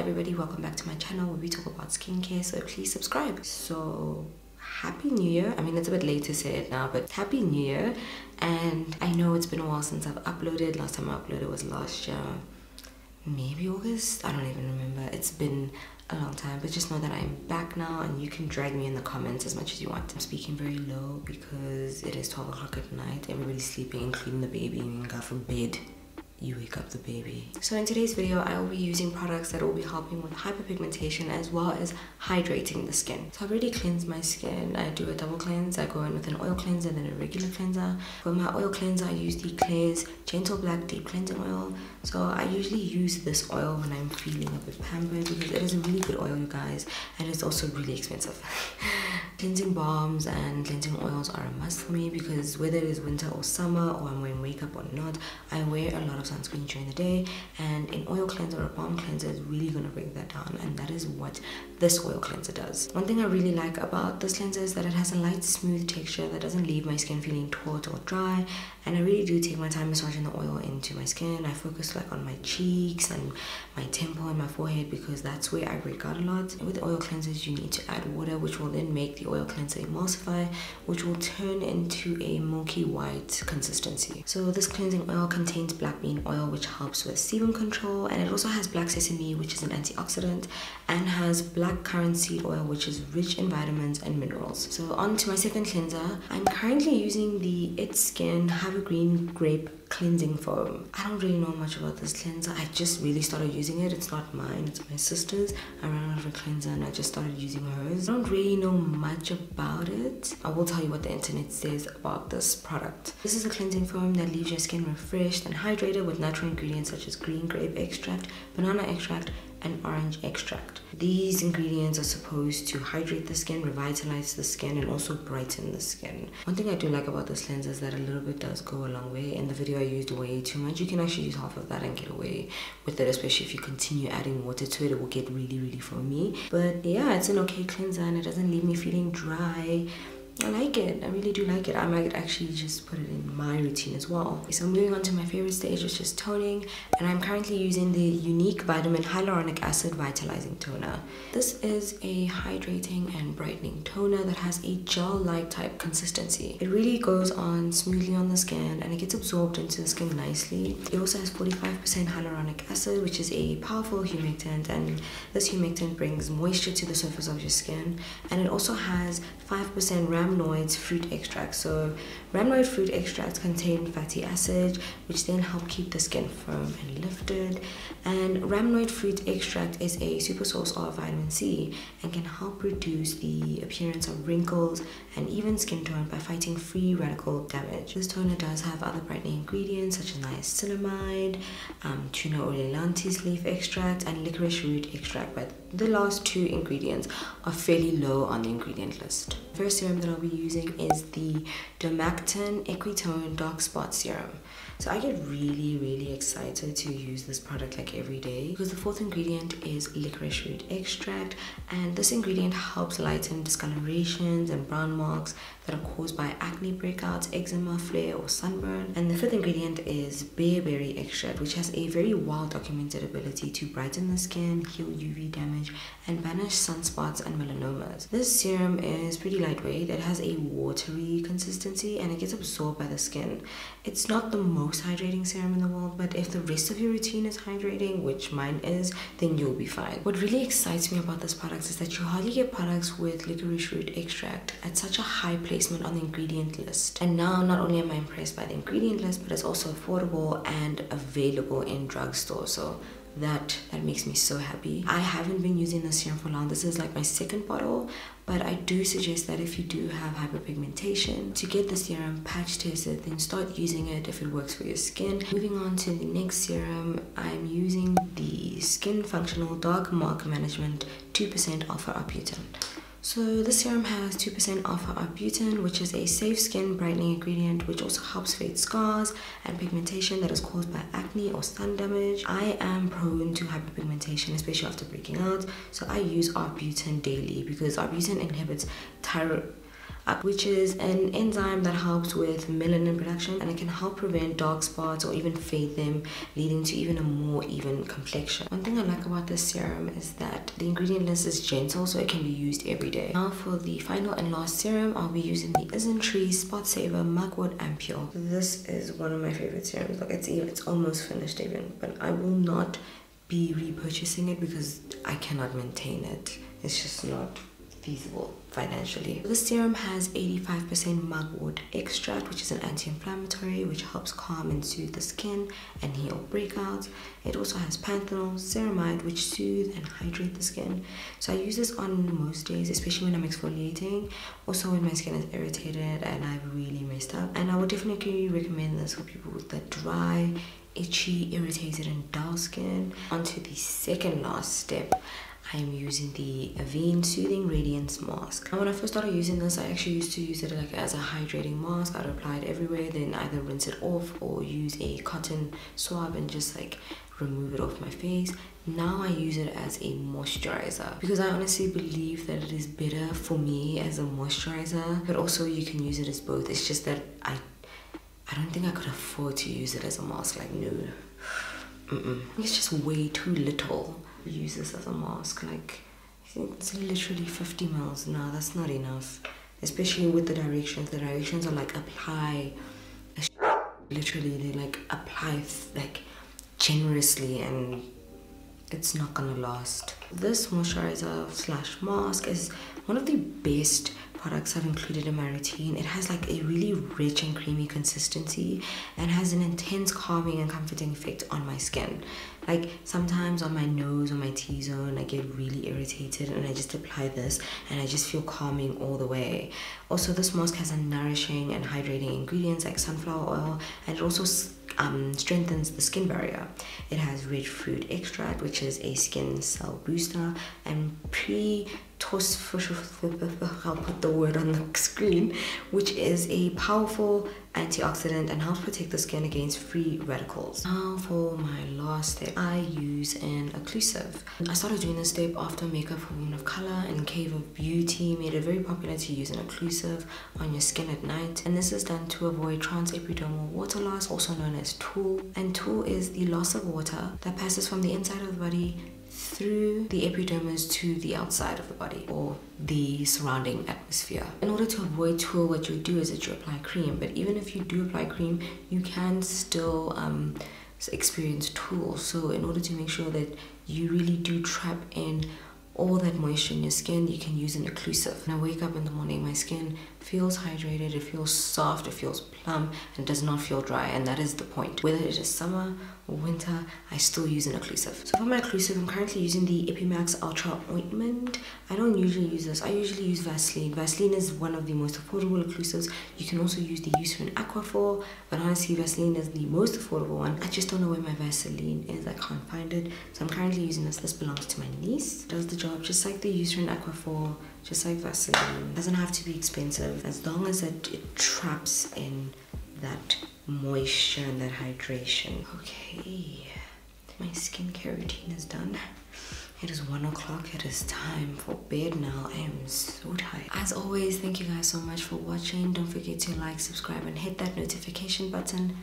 everybody welcome back to my channel where we talk about skincare so please subscribe. So happy new year. I mean it's a bit late to say it now but happy new year. And i know it's been a while since i've uploaded. Last time i uploaded was last year maybe august? I don't even remember. It's been a long time but just know that i'm back now and you can drag me in the comments as much as you want. I'm speaking very low because it is 12 o'clock at night. Everybody's sleeping including the baby and god forbid you wake up the baby. So in today's video, I will be using products that will be helping with hyperpigmentation as well as hydrating the skin. So I've already cleansed my skin. I do a double cleanse. I go in with an oil cleanser and then a regular cleanser. For my oil cleanser, I use the Klairs Gentle Black Deep Cleansing Oil. So I usually use this oil when I'm feeling a bit pampered because it is a really good oil, you guys, and it's also really expensive. cleansing balms and cleansing oils are a must for me because whether it is winter or summer or I'm wearing makeup or not, I wear a lot of sunscreen during the day and an oil cleanser or a balm cleanser is really going to bring that down and that is what this oil cleanser does. One thing I really like about this cleanser is that it has a light smooth texture that doesn't leave my skin feeling taut or dry and I really do take my time massaging the oil into my skin. I focus like on my cheeks and my temple and my forehead because that's where I break out a lot. With oil cleansers you need to add water which will then make the oil cleanser emulsify which will turn into a milky white consistency. So this cleansing oil contains black bean oil which helps with sebum control and it also has black sesame which is an antioxidant and has black currant seed oil which is rich in vitamins and minerals. So on to my second cleanser. I'm currently using the It's Skin Have a Green Grape cleansing foam. I don't really know much about this cleanser. I just really started using it. It's not mine, it's my sister's. I ran out of a cleanser and I just started using hers. I don't really know much about it. I will tell you what the internet says about this product. This is a cleansing foam that leaves your skin refreshed and hydrated with natural ingredients such as green grape extract, banana extract, and orange extract. These ingredients are supposed to hydrate the skin, revitalize the skin, and also brighten the skin. One thing I do like about this cleanser is that a little bit does go a long way. In the video I used way too much. You can actually use half of that and get away with it, especially if you continue adding water to it. It will get really, really foamy. But yeah, it's an okay cleanser and it doesn't leave me feeling dry I like it. I really do like it. I might actually just put it in my routine as well. So moving on to my favorite stage, which is toning. And I'm currently using the Iunik Vitamin Hyaluronic Acid Vitalizing Toner. This is a hydrating and brightening toner that has a gel-like type consistency. It really goes on smoothly on the skin and it gets absorbed into the skin nicely. It also has 45% hyaluronic acid, which is a powerful humectant. And this humectant brings moisture to the surface of your skin. And it also has 5% ram rhamnoides fruit extract. So rhamnoid fruit extracts contain fatty acid, which then help keep the skin firm and lifted. And rhamnoid fruit extract is a super source of vitamin C and can help reduce the appearance of wrinkles and even skin tone by fighting free radical damage. This toner does have other brightening ingredients such as niacinamide, um, tuna oleolanthus leaf extract, and licorice root extract, but the last two ingredients are fairly low on the ingredient list. First serum that I'll be using is the Dermactin Equatone Dark Spot Serum. So I get really, really excited to use this product like every day because the fourth ingredient is licorice root extract and this ingredient helps lighten discolorations and brown marks that are caused by acne breakouts, eczema, flare or sunburn. And the fifth ingredient is bearberry extract which has a very well documented ability to brighten the skin, heal UV damage and banish sunspots and melanomas. This serum is pretty lightweight. It has a watery consistency and it gets absorbed by the skin. It's not the most most hydrating serum in the world, but if the rest of your routine is hydrating, which mine is, then you'll be fine. What really excites me about this product is that you hardly get products with licorice root extract at such a high placement on the ingredient list. And now, not only am I impressed by the ingredient list, but it's also affordable and available in drugstores. So that that makes me so happy. I haven't been using this serum for long. This is like my second bottle but I do suggest that if you do have hyperpigmentation to get the serum patch tested then start using it if it works for your skin. Moving on to the next serum I'm using the skin functional dark mark management 2% alpha arbutin so this serum has 2% alpha arbutin, which is a safe skin brightening ingredient which also helps fade scars and pigmentation that is caused by acne or sun damage. I am prone to hyperpigmentation, especially after breaking out, so I use arbutin daily because arbutin inhibits tyro which is an enzyme that helps with melanin production and it can help prevent dark spots or even fade them, leading to even a more even complexion. One thing I like about this serum is that the ingredient list is gentle so it can be used every day. Now for the final and last serum, I'll be using the Isntree Spot Saver Mugwort Ampoule. This is one of my favorite serums. Like it's even, it's almost finished even, but I will not be repurchasing it because I cannot maintain it. It's just not feasible financially. This serum has 85% mugwort extract, which is an anti-inflammatory, which helps calm and soothe the skin and heal breakouts. It also has panthenol, ceramide, which soothe and hydrate the skin. So I use this on most days, especially when I'm exfoliating. Also when my skin is irritated and I've really messed up. And I would definitely recommend this for people with the dry, itchy, irritated and dull skin. Onto the second last step. I'm using the Avene Soothing Radiance Mask. And when I first started using this, I actually used to use it like as a hydrating mask. I'd apply it everywhere, then either rinse it off or use a cotton swab and just like remove it off my face. Now I use it as a moisturizer because I honestly believe that it is better for me as a moisturizer, but also you can use it as both. It's just that I I don't think I could afford to use it as a mask. Like, no. Mm -mm. It's just way too little. Use this as a mask. Like, it's literally 50 mils. No, that's not enough. Especially with the directions. The directions are like apply. Literally, they like apply like generously and it's not gonna last. This moisturizer slash mask is one of the best products I've included in my routine. It has like a really rich and creamy consistency and has an intense calming and comforting effect on my skin. Like sometimes on my nose, on my T-zone, I get really irritated and I just apply this and I just feel calming all the way. Also, this mask has a nourishing and hydrating ingredients like sunflower oil and it also um, strengthens the skin barrier. It has red fruit extract, which is a skin cell booster, and pre I'll put the word on the screen, which is a powerful antioxidant and helps protect the skin against free radicals. Now for my last step, I use an occlusive. I started doing this step after Makeup for Women of Color and Cave of Beauty made it very popular to use an occlusive on your skin at night. And this is done to avoid transepidermal water loss, also known as TEWL. And TEWL is the loss of water that passes from the inside of the body through the epidermis to the outside of the body or the surrounding atmosphere. In order to avoid TEWL, what you do is that you apply cream, but even if you do apply cream, you can still um, experience TEWL. So in order to make sure that you really do trap in all that moisture in your skin, you can use an occlusive. When I wake up in the morning, my skin feels hydrated, it feels soft, it feels plump, and does not feel dry, and that is the point. Whether it is summer or winter, I still use an occlusive. So for my occlusive, I'm currently using the Epi-Max Ultra Ointment. I don't usually use this. I usually use Vaseline. Vaseline is one of the most affordable occlusives. You can also use the Eucerin Aquaphor, but honestly, Vaseline is the most affordable one. I just don't know where my Vaseline is. I can't find it. So I'm currently using this. This belongs to my niece. Does the job just like the Eucerin Aquaphor just like Vaseline. It doesn't have to be expensive as long as it, it traps in that moisture and that hydration. Okay, my skincare routine is done. It is one o'clock. It is time for bed now. I am so tired. As always, thank you guys so much for watching. Don't forget to like, subscribe, and hit that notification button.